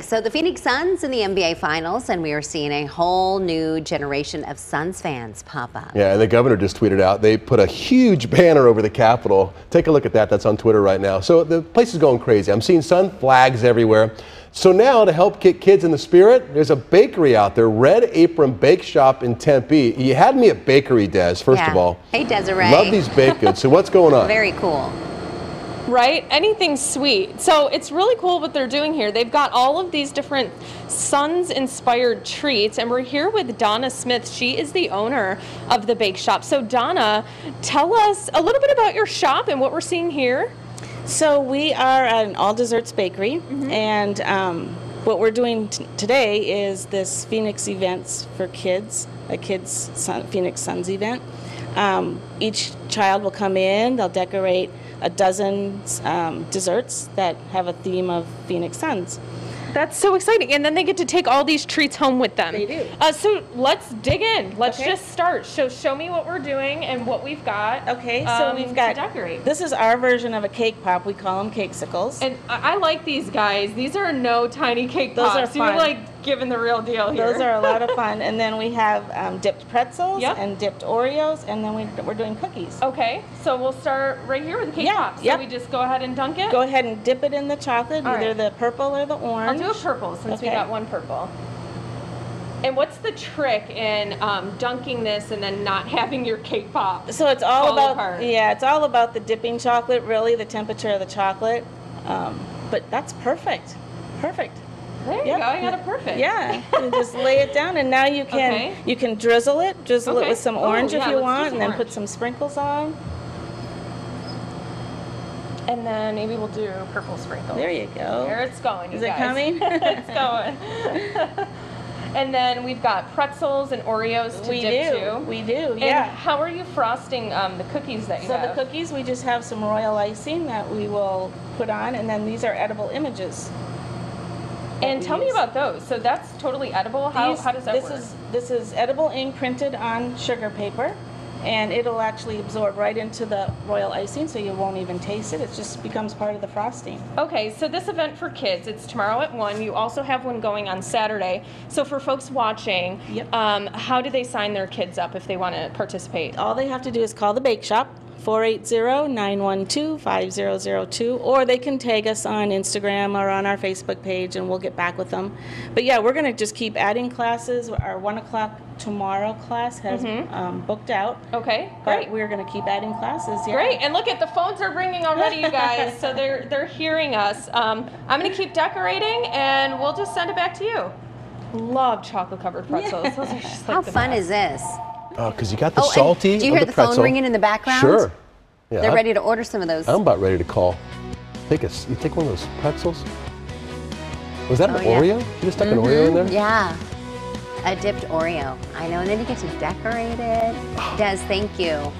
So the Phoenix Suns in the NBA Finals, and we are seeing a whole new generation of Suns fans pop up. Yeah, and the governor just tweeted out they put a huge banner over the Capitol. Take a look at that. That's on Twitter right now. So the place is going crazy. I'm seeing Sun flags everywhere. So now to help get kids in the spirit, there's a bakery out there, Red Apron Bake Shop in Tempe. You had me at bakery, Des, first Yeah. of all. Hey, Desiree. Love these baked goods. So what's going on? Very cool. Right? Anything sweet. So it's really cool what they're doing here. They've got all of these different Suns inspired treats, and we're here with Donna Smith. She is the owner of the bake shop. So, Donna, tell us a little bit about your shop and what we're seeing here. So we are an all desserts bakery, and um, what we're doing t- today is this Phoenix events for kids, a kids Sun- Phoenix Suns event. Um, each child will come in, they'll decorate a dozen um, desserts that have a theme of Phoenix Suns. That's so exciting. And then they get to take all these treats home with them. They do. Uh, so let's dig in. Let's Okay. just start. So show me what we're doing and what we've got. Okay, so um, we've got to decorate. this is our version of a cake pop. We call them cakesicles. And I I like these guys. These are no tiny cake Those are pops. You're fun. like giving the real deal here. Those are a lot of fun. And then we have um, dipped pretzels Yep. and dipped Oreos, and then we, we're doing cookies. Okay, so we'll start right here with the cake Yeah, pop. So yep. we just go ahead and dunk it. Go ahead and dip it in the chocolate, All either right. the purple or the orange. I'll do a purple since we got one purple. And what's the trick in um, dunking this and then not having your cake pop? So it's all fall about apart? yeah, it's all about the dipping chocolate, really the temperature of the chocolate. Um, but that's perfect, perfect. There you Yep. go. I got it perfect. Yeah, you just lay it down, and now you can Okay. you can drizzle it, drizzle Okay. it with some Oh, orange yeah, if you want, and then put some sprinkles on. And then maybe we'll do purple sprinkles. There you go. There it's going. you Is it guys. coming? it's going. and then we've got pretzels and Oreos to we dip do, to. we do, And yeah. how are you frosting um, the cookies that you So have? the cookies, we just have some royal icing that we will put on, and then these are edible images. And tell me about those. So that's totally edible. How, These- how does that this work? Is, this is edible ink printed on sugar paper, and it'll actually absorb right into the royal icing, so you won't even taste it. It just becomes part of the frosting. Okay, so this event for kids, it's tomorrow at 1. You also have one going on Saturday. So for folks watching, Yep. um, how do they sign their kids up if they want to participate? All they have to do is call the bake shop. 480-912-5002 or they can tag us on Instagram or on our Facebook page and we'll get back with them. But yeah, we're gonna just keep adding classes. Our one o'clock tomorrow class has um, booked out. Okay, But Mm-hmm. great. we're gonna keep adding classes. Yeah. Great, and look at the phones are ringing already, you guys. so they're they're hearing us. Um, I'm gonna keep decorating, and we'll just send it back to you. Love chocolate covered pretzels. Those are just like How the fun best. is this? Oh, because you got the Oh, salty. do you hear the the phone ringing in the background? Sure. Yeah, They're I- ready to order some of those. I'm about ready to call. Take a, you take one of those pretzels. Was that Oh, an yeah. Oreo? You just stuck an Oreo in mm-hmm. there? Yeah. A dipped Oreo. I know, and then you get to decorate it. Ah. Des, thank you.